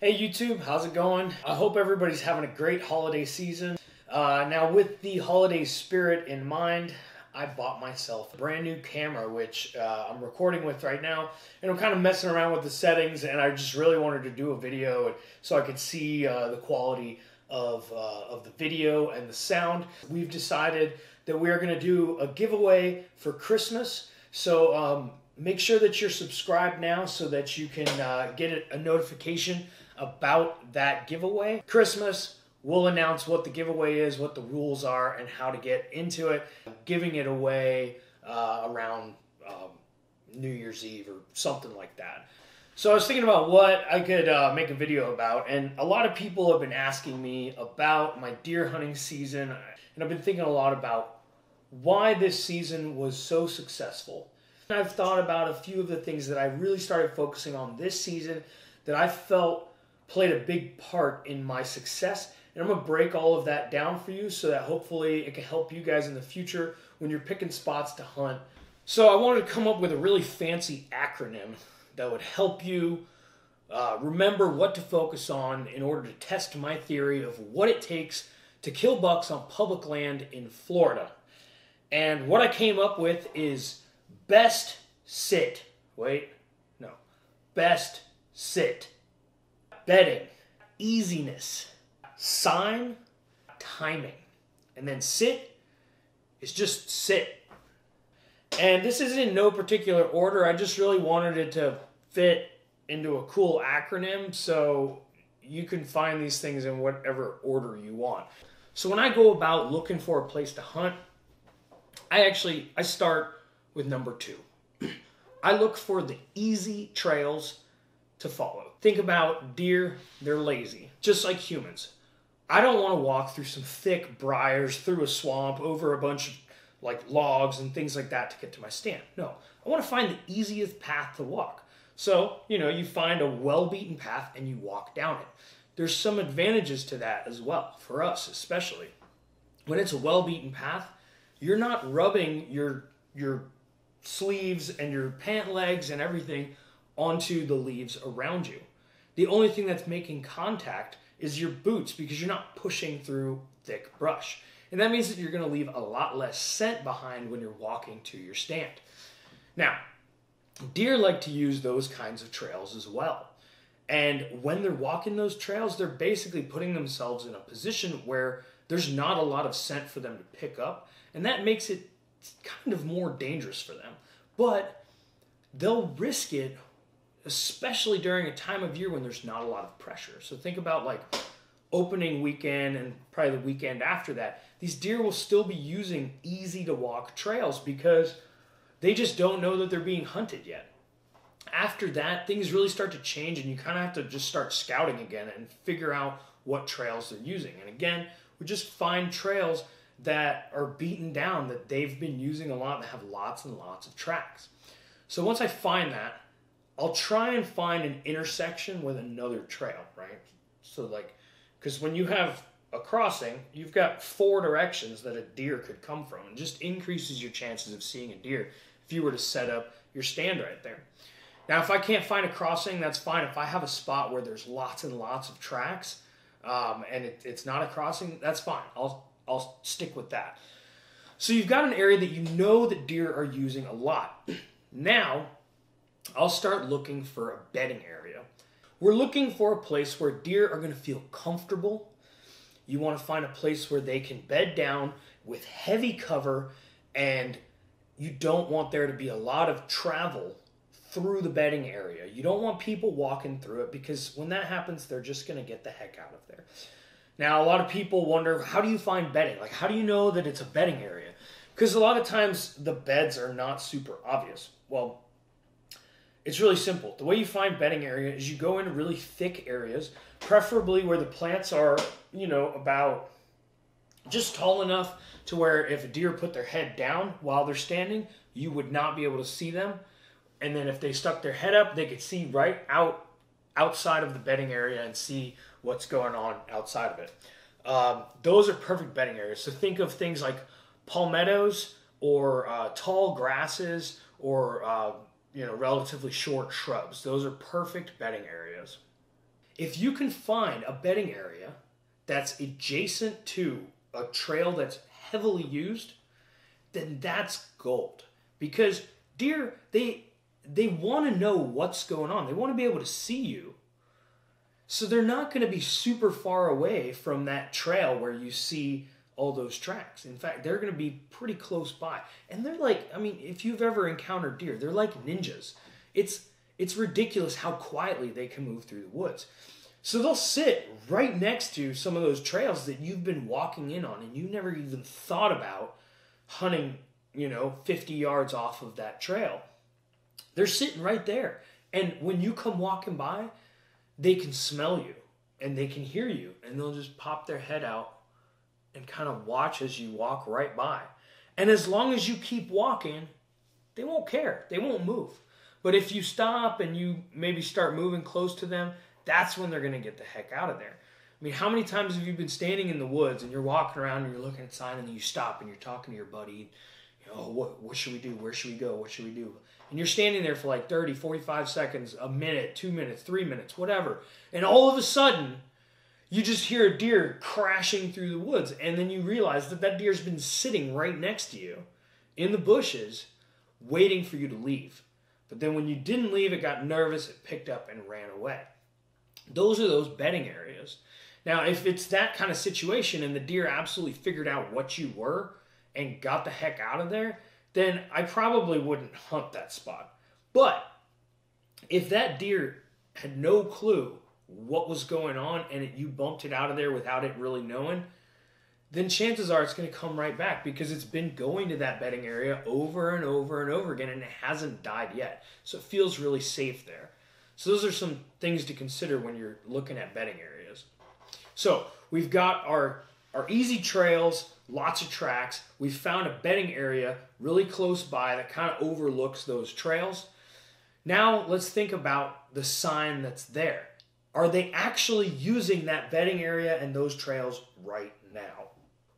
Hey YouTube, how's it going? I hope everybody's having a great holiday season. Uh, now, with the holiday spirit in mind, I bought myself a brand new camera, which uh, I'm recording with right now, and I'm kind of messing around with the settings, and I just really wanted to do a video so I could see uh, the quality of, uh, of the video and the sound. We've decided that we are going to do a giveaway for Christmas, so um, make sure that you're subscribed now so that you can uh, get a notification about that giveaway. Christmas, we'll announce what the giveaway is, what the rules are, and how to get into it. Giving it away uh, around um, New Year's Eve or something like that. So I was thinking about what I could uh, make a video about, and a lot of people have been asking me about my deer hunting season, and I've been thinking a lot about why this season was so successful. And I've thought about a few of the things that I really started focusing on this season that I felt played a big part in my success. And I'm going to break all of that down for you so that hopefully it can help you guys in the future when you're picking spots to hunt. So I wanted to come up with a really fancy acronym that would help you uh, remember what to focus on in order to test my theory of what it takes to kill bucks on public land in Florida. And what I came up with is best sit. Wait, no. Best sit bedding, easiness, sign, timing. And then sit is just sit. And this is in no particular order. I just really wanted it to fit into a cool acronym so you can find these things in whatever order you want. So when I go about looking for a place to hunt, I actually I start with number 2. I look for the easy trails to follow. Think about deer, they're lazy, just like humans. I don't want to walk through some thick briars, through a swamp, over a bunch of like logs and things like that to get to my stand. No, I want to find the easiest path to walk. So, you know, you find a well beaten path and you walk down it. There's some advantages to that as well, for us especially. When it's a well beaten path, you're not rubbing your your sleeves and your pant legs and everything onto the leaves around you. The only thing that's making contact is your boots because you're not pushing through thick brush. And that means that you're going to leave a lot less scent behind when you're walking to your stand. Now, deer like to use those kinds of trails as well. And when they're walking those trails, they're basically putting themselves in a position where there's not a lot of scent for them to pick up. And that makes it kind of more dangerous for them. But they'll risk it especially during a time of year when there's not a lot of pressure. So think about like opening weekend and probably the weekend after that. These deer will still be using easy to walk trails because they just don't know that they're being hunted yet. After that, things really start to change, and you kind of have to just start scouting again and figure out what trails they're using. And again, we just find trails that are beaten down that they've been using a lot and have lots and lots of tracks. So once I find that, I'll try and find an intersection with another trail, right? So like, because when you have a crossing, you've got four directions that a deer could come from, and just increases your chances of seeing a deer if you were to set up your stand right there. Now, if I can't find a crossing, that's fine. If I have a spot where there's lots and lots of tracks, um, and it, it's not a crossing, that's fine. I'll I'll stick with that. So you've got an area that you know that deer are using a lot. now I'll start looking for a bedding area. We're looking for a place where deer are going to feel comfortable. You want to find a place where they can bed down with heavy cover and you don't want there to be a lot of travel through the bedding area. You don't want people walking through it because when that happens, they're just going to get the heck out of there. Now, a lot of people wonder how do you find bedding? Like, how do you know that it's a bedding area? Because a lot of times the beds are not super obvious. Well, it's really simple. The way you find bedding area is you go into really thick areas, preferably where the plants are, you know, about just tall enough to where if a deer put their head down while they're standing, you would not be able to see them. And then if they stuck their head up, they could see right out outside of the bedding area and see what's going on outside of it. Um, those are perfect bedding areas. So think of things like palmettos or uh, tall grasses or uh, you know, relatively short shrubs. Those are perfect bedding areas. If you can find a bedding area that's adjacent to a trail that's heavily used, then that's gold. Because deer, they they want to know what's going on. They want to be able to see you. So they're not going to be super far away from that trail where you see all those tracks. In fact, they're going to be pretty close by. And they're like, I mean, if you've ever encountered deer, they're like ninjas. It's it's ridiculous how quietly they can move through the woods. So they'll sit right next to some of those trails that you've been walking in on and you never even thought about hunting, you know, 50 yards off of that trail. They're sitting right there. And when you come walking by, they can smell you and they can hear you and they'll just pop their head out and kind of watch as you walk right by. And as long as you keep walking, they won't care. They won't move. But if you stop and you maybe start moving close to them, that's when they're going to get the heck out of there. I mean, how many times have you been standing in the woods and you're walking around and you're looking at sign and then you stop and you're talking to your buddy, you know, oh, what, what should we do? Where should we go? What should we do? And you're standing there for like 30, 45 seconds, a minute, two minutes, three minutes, whatever. And all of a sudden, you just hear a deer crashing through the woods. And then you realize that that deer's been sitting right next to you in the bushes waiting for you to leave. But then when you didn't leave, it got nervous, it picked up and ran away. Those are those bedding areas. Now, if it's that kind of situation and the deer absolutely figured out what you were and got the heck out of there, then I probably wouldn't hunt that spot. But if that deer had no clue what was going on and it, you bumped it out of there without it really knowing, then chances are it's going to come right back because it's been going to that bedding area over and over and over again and it hasn't died yet. So it feels really safe there. So those are some things to consider when you're looking at bedding areas. So we've got our our easy trails, lots of tracks. We've found a bedding area really close by that kind of overlooks those trails. Now let's think about the sign that's there. Are they actually using that bedding area and those trails right now?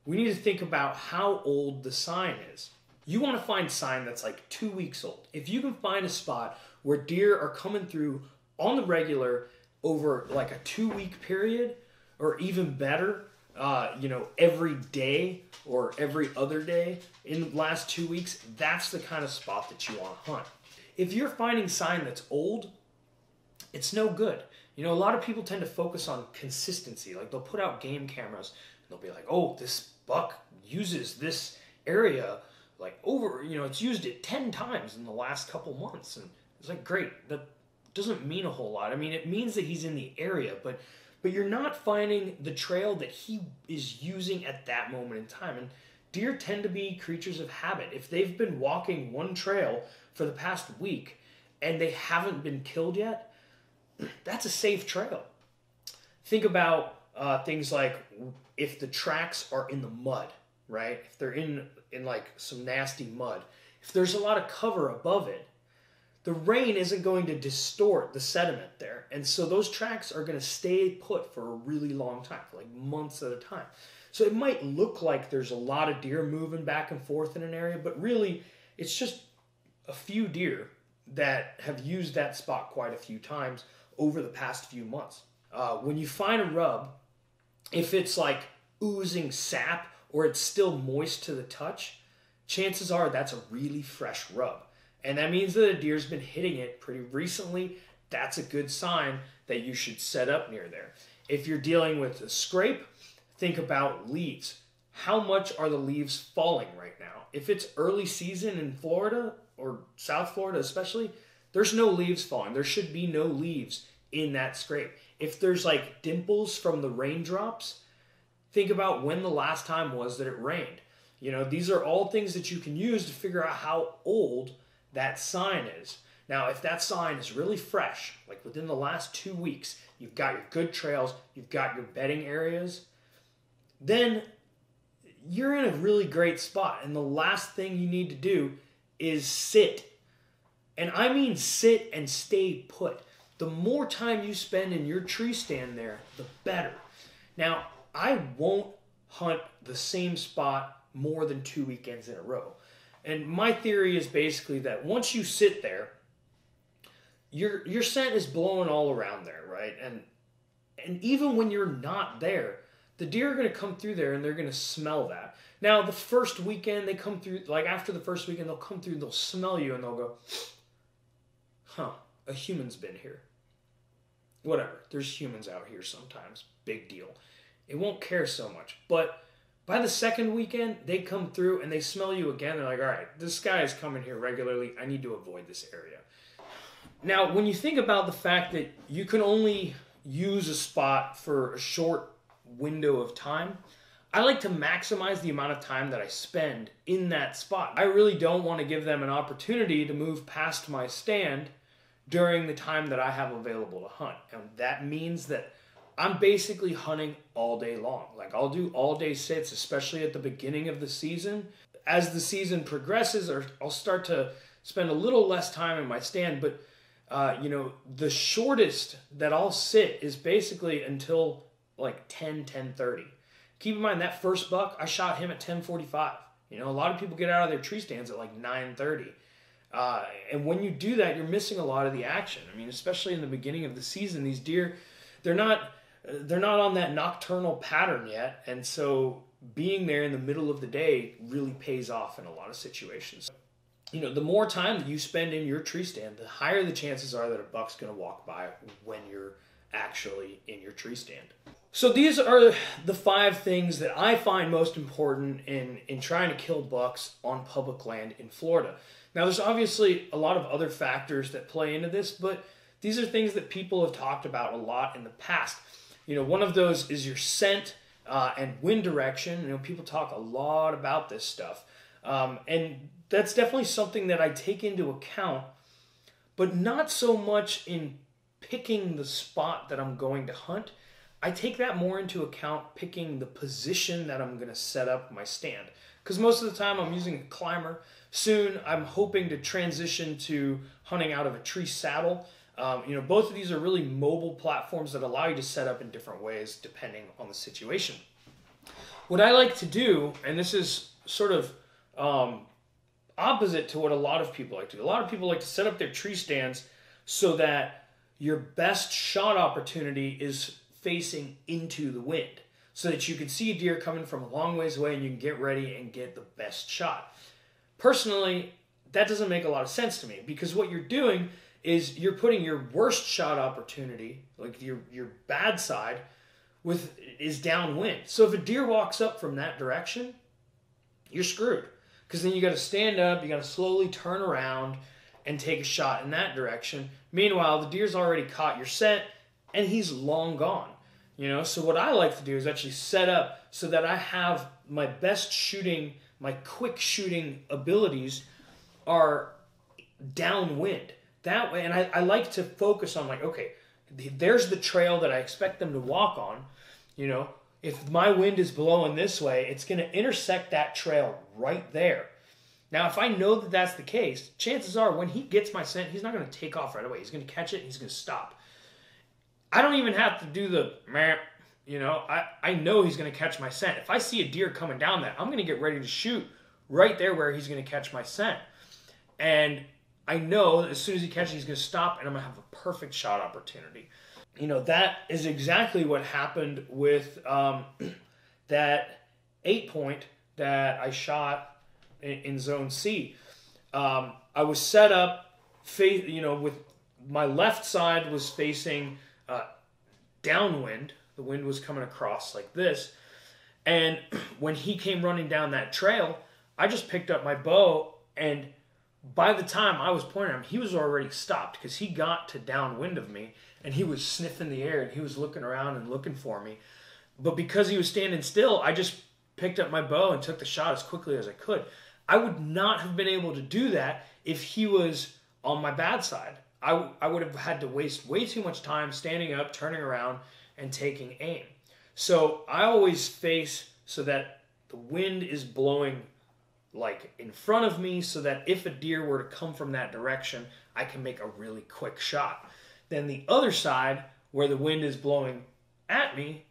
We need to think about how old the sign is. You want to find sign that's like two weeks old. If you can find a spot where deer are coming through on the regular over like a two week period, or even better, uh, you know, every day or every other day in the last two weeks, that's the kind of spot that you want to hunt. If you're finding sign that's old, it's no good. You know, a lot of people tend to focus on consistency. Like they'll put out game cameras and they'll be like, oh, this buck uses this area like over, you know, it's used it 10 times in the last couple months. And it's like, great. That doesn't mean a whole lot. I mean, it means that he's in the area, but but you're not finding the trail that he is using at that moment in time. And deer tend to be creatures of habit. If they've been walking one trail for the past week and they haven't been killed yet, that's a safe trail. Think about uh, things like if the tracks are in the mud, right? If they're in in like some nasty mud, if there's a lot of cover above it, the rain isn't going to distort the sediment there. And so those tracks are going to stay put for a really long time, for like months at a time. So it might look like there's a lot of deer moving back and forth in an area, but really it's just a few deer that have used that spot quite a few times over the past few months. Uh, when you find a rub, if it's like oozing sap or it's still moist to the touch, chances are that's a really fresh rub. And that means that a deer's been hitting it pretty recently. That's a good sign that you should set up near there. If you're dealing with a scrape, think about leaves. How much are the leaves falling right now? If it's early season in Florida or South Florida especially, there's no leaves falling. There should be no leaves in that scrape. If there's like dimples from the raindrops, think about when the last time was that it rained. You know, these are all things that you can use to figure out how old that sign is. Now, if that sign is really fresh, like within the last two weeks, you've got your good trails, you've got your bedding areas, then you're in a really great spot. And the last thing you need to do is sit. And I mean sit and stay put. The more time you spend in your tree stand there, the better. Now, I won't hunt the same spot more than two weekends in a row. And my theory is basically that once you sit there, your your scent is blowing all around there, right? And And even when you're not there, the deer are going to come through there and they're going to smell that. Now, the first weekend they come through, like after the first weekend, they'll come through, and they'll smell you, and they'll go, huh, a human's been here. Whatever. There's humans out here sometimes. Big deal. It won't care so much. But by the second weekend, they come through and they smell you again. They're like, all right, this guy is coming here regularly. I need to avoid this area. Now, when you think about the fact that you can only use a spot for a short window of time, I like to maximize the amount of time that I spend in that spot. I really don't want to give them an opportunity to move past my stand during the time that I have available to hunt. And that means that I'm basically hunting all day long. Like I'll do all day sits, especially at the beginning of the season. As the season progresses, or I'll start to spend a little less time in my stand, but uh, you know, the shortest that I'll sit is basically until like 10, 10 30. Keep in mind that first buck, I shot him at 1045. You know, a lot of people get out of their tree stands at like 930. Uh, and when you do that, you're missing a lot of the action. I mean, especially in the beginning of the season, these deer, they're not they're not on that nocturnal pattern yet, and so being there in the middle of the day really pays off in a lot of situations. You know, the more time that you spend in your tree stand, the higher the chances are that a buck's going to walk by when you're actually in your tree stand. So these are the five things that I find most important in in trying to kill bucks on public land in Florida. Now, there's obviously a lot of other factors that play into this, but these are things that people have talked about a lot in the past. You know, one of those is your scent uh, and wind direction. You know, people talk a lot about this stuff, um, and that's definitely something that I take into account, but not so much in picking the spot that I'm going to hunt. I take that more into account picking the position that I'm going to set up my stand. Because most of the time I'm using a climber soon I'm hoping to transition to hunting out of a tree saddle. Um, you know, both of these are really mobile platforms that allow you to set up in different ways depending on the situation. What I like to do, and this is sort of um, opposite to what a lot of people like to do. A lot of people like to set up their tree stands so that your best shot opportunity is facing into the wind so that you can see a deer coming from a long ways away and you can get ready and get the best shot. Personally, that doesn't make a lot of sense to me because what you're doing is you're putting your worst shot opportunity, like your your bad side, with is downwind. So if a deer walks up from that direction, you're screwed. Because then you got to stand up, you got to slowly turn around and take a shot in that direction. Meanwhile, the deer's already caught your scent and he's long gone. You know, so what I like to do is actually set up so that I have my best shooting my quick shooting abilities are downwind. That way, and I, I like to focus on like, okay, there's the trail that I expect them to walk on. You know, if my wind is blowing this way, it's going to intersect that trail right there. Now, if I know that that's the case, chances are when he gets my scent, he's not going to take off right away. He's going to catch it. and He's going to stop. I don't even have to do the meh, you know, I, I know he's going to catch my scent. If I see a deer coming down that, I'm going to get ready to shoot right there where he's going to catch my scent. And I know as soon as he catches, he's going to stop and I'm going to have a perfect shot opportunity. You know, that is exactly what happened with um, that eight point that I shot in, in zone C. Um, I was set up, you know, with my left side was facing downwind the wind was coming across like this. And when he came running down that trail, I just picked up my bow and by the time I was pointing him, he was already stopped because he got to downwind of me and he was sniffing the air and he was looking around and looking for me. But because he was standing still, I just picked up my bow and took the shot as quickly as I could. I would not have been able to do that if he was on my bad side. I, I would have had to waste way too much time standing up, turning around, and taking aim. So I always face so that the wind is blowing like in front of me so that if a deer were to come from that direction, I can make a really quick shot. Then the other side, where the wind is blowing at me,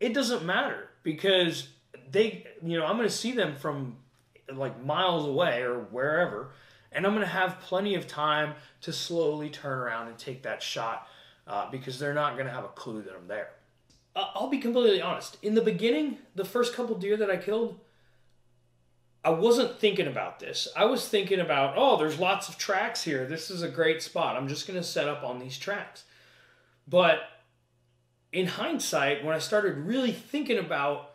it doesn't matter because they, you know, I'm going to see them from like miles away or wherever, and I'm going to have plenty of time to slowly turn around and take that shot uh, because they're not going to have a clue that I'm there. Uh, I'll be completely honest. In the beginning, the first couple deer that I killed, I wasn't thinking about this. I was thinking about, oh, there's lots of tracks here. This is a great spot. I'm just going to set up on these tracks. But in hindsight, when I started really thinking about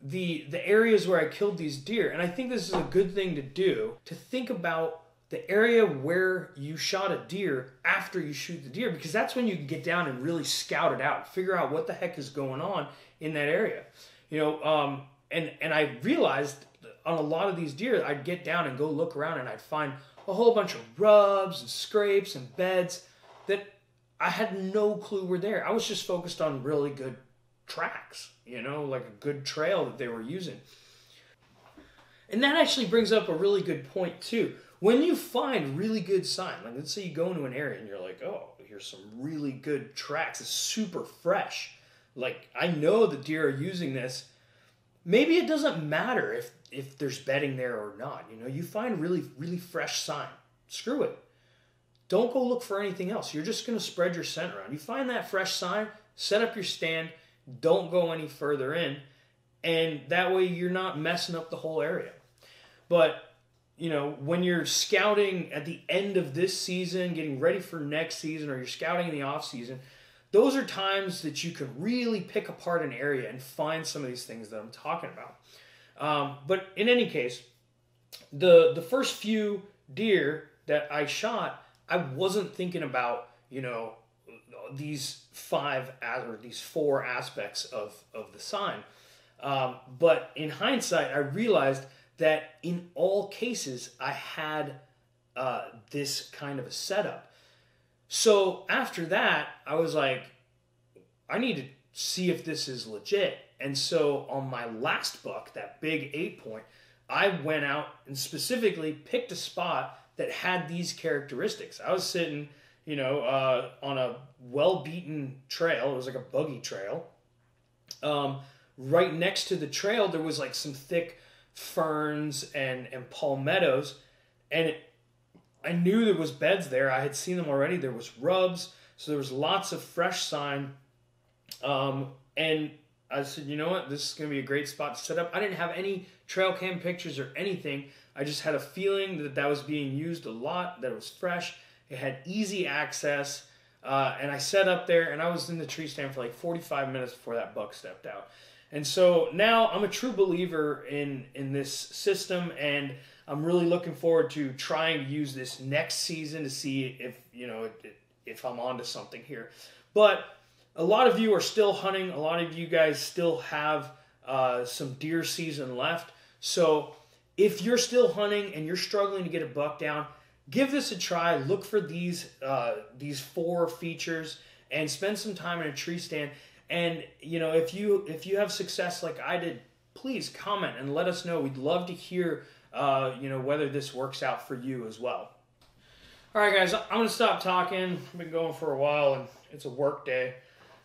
the the areas where I killed these deer, and I think this is a good thing to do to think about the area where you shot a deer after you shoot the deer because that's when you can get down and really scout it out, figure out what the heck is going on in that area. You know, um, and and I realized on a lot of these deer, I'd get down and go look around and I'd find a whole bunch of rubs and scrapes and beds that I had no clue were there. I was just focused on really good tracks, you know, like a good trail that they were using. And that actually brings up a really good point too. When you find really good sign, like let's say you go into an area and you're like, oh, here's some really good tracks. It's super fresh. Like I know the deer are using this. Maybe it doesn't matter if if there's bedding there or not. You know, you find really really fresh sign. Screw it. Don't go look for anything else. You're just going to spread your scent around. You find that fresh sign, set up your stand, don't go any further in, and that way you're not messing up the whole area. But you know, when you're scouting at the end of this season, getting ready for next season, or you're scouting in the off season, those are times that you can really pick apart an area and find some of these things that I'm talking about. Um, but in any case, the the first few deer that I shot, I wasn't thinking about you know these five or these four aspects of of the sign. Um, but in hindsight, I realized that in all cases I had uh, this kind of a setup. So after that, I was like, I need to see if this is legit. And so on my last buck, that big eight point, I went out and specifically picked a spot that had these characteristics. I was sitting, you know, uh, on a well beaten trail. It was like a buggy trail. Um, right next to the trail, there was like some thick ferns and and palmettos, and it, I knew there was beds there. I had seen them already. There was rubs, so there was lots of fresh sign. Um, and I said, you know what, this is going to be a great spot to set up. I didn't have any trail cam pictures or anything. I just had a feeling that that was being used a lot, that it was fresh. It had easy access. Uh, and I set up there, and I was in the tree stand for like 45 minutes before that buck stepped out. And so now I'm a true believer in in this system, and I'm really looking forward to trying to use this next season to see if you know if I'm onto something here. But a lot of you are still hunting. A lot of you guys still have uh, some deer season left. So if you're still hunting and you're struggling to get a buck down, give this a try. Look for these uh, these four features and spend some time in a tree stand and you know, if you if you have success like I did, please comment and let us know. We'd love to hear uh, you know whether this works out for you as well. All right, guys, I'm gonna stop talking. I've been going for a while, and it's a work day.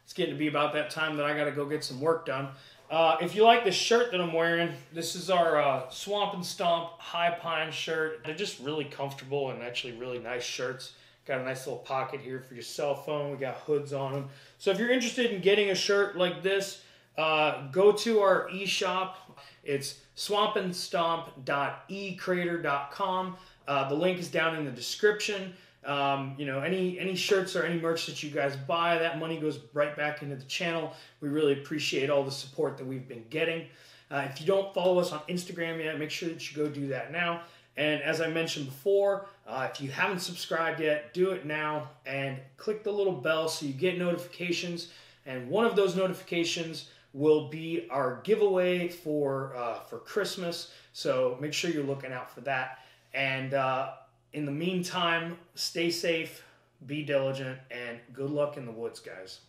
It's getting to be about that time that I got to go get some work done. Uh, if you like this shirt that I'm wearing, this is our uh, Swamp and Stomp High Pine shirt. They're just really comfortable and actually really nice shirts. Got a nice little pocket here for your cell phone. We got hoods on them. So if you're interested in getting a shirt like this, uh, go to our e-shop. It's swampandstomp.ecrater.com. Uh, the link is down in the description. Um, you know, any any shirts or any merch that you guys buy, that money goes right back into the channel. We really appreciate all the support that we've been getting. Uh, if you don't follow us on Instagram yet, make sure that you go do that now. And as I mentioned before, uh, if you haven't subscribed yet, do it now and click the little bell so you get notifications. And one of those notifications will be our giveaway for uh, for Christmas. So make sure you're looking out for that. And uh, in the meantime, stay safe, be diligent, and good luck in the woods, guys.